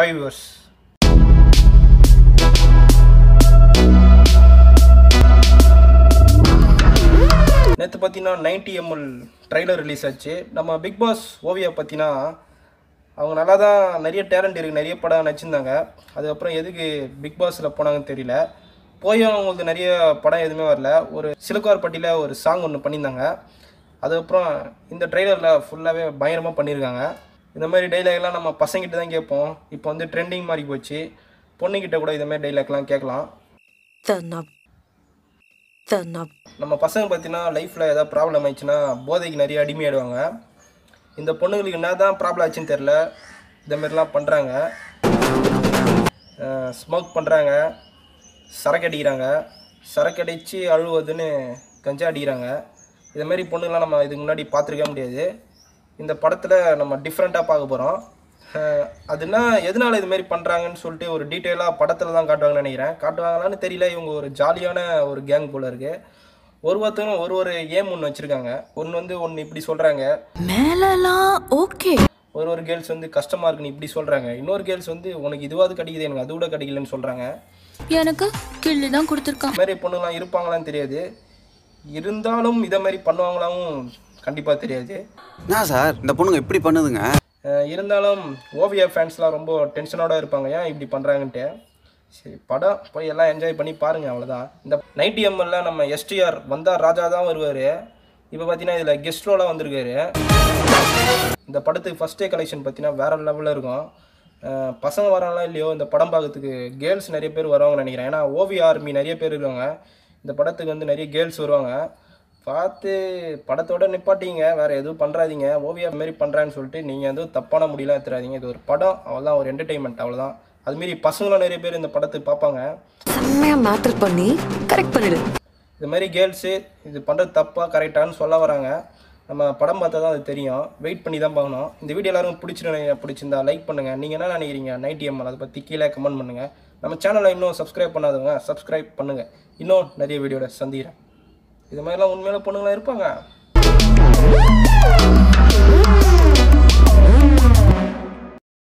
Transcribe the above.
Hi viewers நேற்று பார்த்தீங்கன்னா ninety ML trailer release ஆச்சு. நம்ம பிக் பாஸ் ஓவியா பார்த்தீங்கன்னா அவங்க நல்லா தான் நிறைய டேலண்ட் இருக்குது நிறைய படம் நடிச்சிருந்தாங்க. அதுக்கப்புறம் எதுக்கு பிக் பாஸில் போனாங்கன்னு தெரியல. போயும் அவங்களுக்கு நிறைய படம் எதுவுமே வரல. ஒரு சிலுக்கார்பட்டியில் ஒரு சாங் ஒன்று பண்ணியிருந்தாங்க. அதுக்கப்புறம் இந்த ட்ரெய்லரில் ஃபுல்லாகவே பயங்கரமாக பண்ணியிருக்காங்க. இந்த மாதிரி டைலாக்லாம் நம்ம பசங்கிட்ட தான் கேட்போம். இப்போ வந்து ட்ரெண்டிங் மாதிரி போச்சு. பொண்ணுக்கிட்ட கூட இந்த மாதிரி டைலாக்லாம் கேட்கலாம். நம்ம பசங்க பார்த்தீங்கன்னா லைஃப்பில் ஏதாவது ப்ராப்ளம் ஆயிடுச்சுன்னா போதைக்கு நிறைய அடிமையாயிடுவாங்க இந்த பொண்ணுங்களுக்கு என்ன தான் ப்ராப்ளம் ஆச்சுன்னு தெரில இந்த மாதிரிலாம் பண்ணுறாங்க ஸ்மோக் பண்ணுறாங்க சரக்கு அடிக்கிறாங்க. சரக்கு அடித்து அழுவுதுன்னு கஞ்சா அடிக்கிறாங்க. இது மாதிரி பொண்ணுங்களாம் நம்ம இதுக்கு முன்னாடி பார்த்துருக்க முடியாது. இந்த படத்தில் நம்ம டிஃப்ரெண்ட்டாக பார்க்க போகிறோம் அதுனா எதனால இது மாதிரி பண்ணுறாங்கன்னு சொல்லிட்டு ஒரு டீட்டெயிலாக படத்தில் தான் காட்டுவாங்கன்னு நினைக்கிறேன். காட்டுவாங்களான்னு தெரியல இவங்க ஒரு ஜாலியான ஒரு கேங் போல இருக்கு. ஒரு ஒருத்தரும் ஒரு ஒரு ஏம் ஒன்று வச்சுருக்காங்க. ஒன்று வந்து ஒன்று இப்படி சொல்கிறாங்க மேலலாம் ஓகே ஒரு ஒரு கேர்ள்ஸ் வந்து கஷ்டமாக இருக்குன்னு இப்படி சொல்கிறாங்க இன்னொரு கேர்ள்ஸ் வந்து உனக்கு இதுவாது கிடைக்குது எனக்கு அது கூட கிடைக்கலன்னு சொல்கிறாங்க எனக்கு கிள்ளி தான் கொடுத்துருக்கான். மாதிரி பொண்ணுலாம் இருப்பாங்களான்னு தெரியாது. இருந்தாலும் இதை மாதிரி பண்ணுவாங்களாவும் கண்டிப்பாக தெரியாது. என்ன சார்? இந்த பொண்ணுங்க இப்படி பண்ணுதுங்க? இருந்தாலும் ஓவியா ஃபேன்ஸ்லாம் ரொம்ப டென்ஷனோட இருப்பாங்க. ஏன் இப்படி பண்ணுறாங்கன்ட்டு சரி படம் போய் எல்லாம் என்ஜாய் பண்ணி பாருங்கள் அவ்வளோதான் இந்த நைன்டி எம்எல்ல நம்ம எஸ்டிஆர் வந்தால் ராஜா தான் வருவார். இப்போ பார்த்தீங்கன்னா இதில் கெஸ்ட் ரோலாக வந்திருக்காரு. இந்த படத்துக்கு ஃபஸ்ட் டே கலெக்ஷன் பார்த்தீங்கன்னா வேற லெவலில் இருக்கும். பசங்க வராங்களா இல்லையோ இந்த படம் பார்க்கறதுக்கு கேர்ள்ஸ் நிறைய பேர் வருவாங்கன்னு நினைக்கிறேன். ஏன்னா ஓவியா ஆர்மி நிறைய பேர் இருக்காங்க. இந்த படத்துக்கு வந்து நிறைய கேர்ள்ஸ் வருவாங்க. பார்த்து படத்தோட நிப்பாட்டிங்க வேறு எதுவும் பண்ணுறாதீங்க ஓவியா மாரி பண்ணுறான்னு சொல்லிட்டு நீங்கள் எதுவும் தப்பான முடியலாம் எடுத்துறாதீங்க இது ஒரு படம் அவ்வளோதான் ஒரு என்டர்டெயின்மெண்ட் அவ்வளோதான் அதுமாரி பசங்களும் நிறைய பேர் இந்த படத்தை பார்ப்பாங்க. மேட்டர் பண்ணி கரெக்ட் பண்ணிடு. இது மாதிரி கேர்ள்ஸு இது பண்ணுறது தப்பாக கரெக்டானு சொல்ல வராங்க. நம்ம படம் பார்த்தா தான் அது தெரியும். வெயிட் பண்ணி தான் பார்க்கணும். இந்த வீடியோ எல்லாரும் பிடிச்சிருந்தீங்க பிடிச்சிருந்தா லைக் பண்ணுங்கள் நீங்கள் என்ன நினைக்கிறீங்க? நைன்டி எம்எல் அதை பற்றி கீழே கமெண்ட் பண்ணுங்கள் நம்ம சேனலை இன்னும் சப்ஸ்கிரைப் பண்ணாதவங்க சப்ஸ்கிரைப் பண்ணுங்கள் இன்னும் நிறைய வீடியோட சந்திக்கிறேன். இது மாதிரிலாம் உண்மையில பொண்ணுங்களாம் இருப்பாங்க.